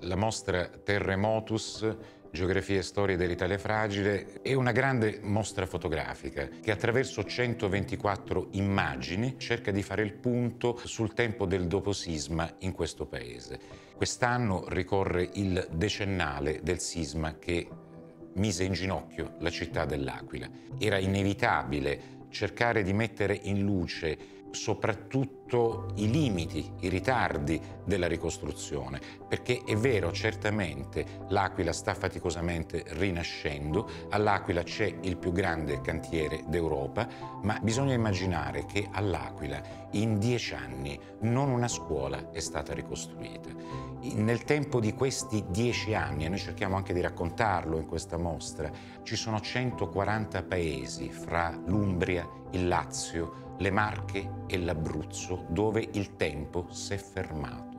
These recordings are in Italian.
La mostra Terremotus Geografia e storia dell'Italia fragile è una grande mostra fotografica che attraverso 124 immagini cerca di fare il punto sul tempo del doposisma in questo paese. Quest'anno ricorre il decennale del sisma che mise in ginocchio la città dell'Aquila. Era inevitabile cercare di mettere in luce soprattutto i limiti, i ritardi della ricostruzione, perché è vero, certamente l'Aquila sta faticosamente rinascendo, all'Aquila c'è il più grande cantiere d'Europa, ma bisogna immaginare che all'Aquila in dieci anni non una scuola è stata ricostruita. Nel tempo di questi dieci anni, e noi cerchiamo anche di raccontarlo in questa mostra, ci sono 140 paesi fra l'Umbria, il Lazio, le Marche e l'Abruzzo, dove il tempo si è fermato,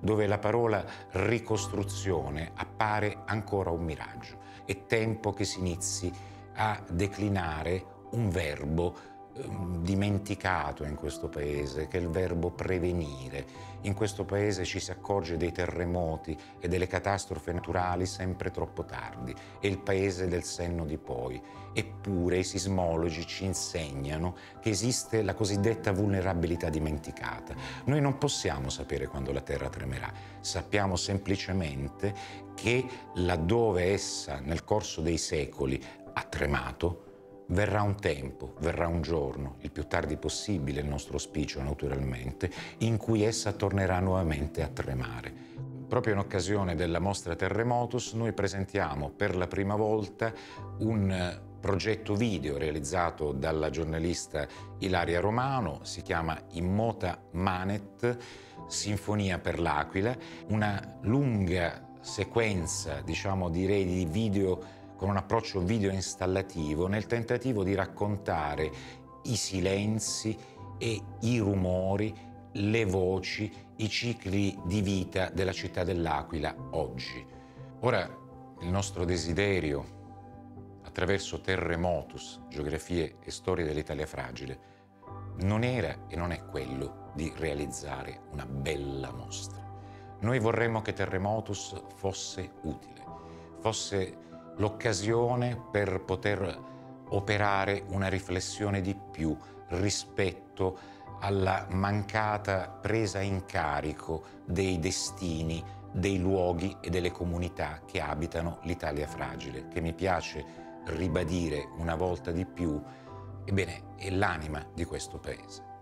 dove la parola ricostruzione appare ancora un miraggio. È tempo che si inizi a declinare un verbo dimenticato in questo paese, che è il verbo prevenire. In questo paese ci si accorge dei terremoti e delle catastrofi naturali sempre troppo tardi. È il paese del senno di poi. Eppure i sismologi ci insegnano che esiste la cosiddetta vulnerabilità dimenticata. Noi non possiamo sapere quando la Terra tremerà, sappiamo semplicemente che laddove essa nel corso dei secoli ha tremato, Verrà un tempo, verrà un giorno, il più tardi possibile, il nostro auspicio naturalmente, in cui essa tornerà nuovamente a tremare. Proprio in occasione della mostra Terremotus noi presentiamo per la prima volta un progetto video realizzato dalla giornalista Ilaria Romano, si chiama Immota Manet, Sinfonia per l'Aquila, una lunga sequenza, diciamo direi, di video con un approccio video installativo nel tentativo di raccontare i silenzi e i rumori, le voci, i cicli di vita della città dell'Aquila oggi. Ora il nostro desiderio, attraverso Terremotus, geografie e storie dell'Italia fragile, non era e non è quello di realizzare una bella mostra. Noi vorremmo che Terremotus fosse utile, fosse l'occasione per poter operare una riflessione di più rispetto alla mancata presa in carico dei destini, dei luoghi e delle comunità che abitano l'Italia fragile, che mi piace ribadire una volta di più, ebbene, è l'anima di questo Paese.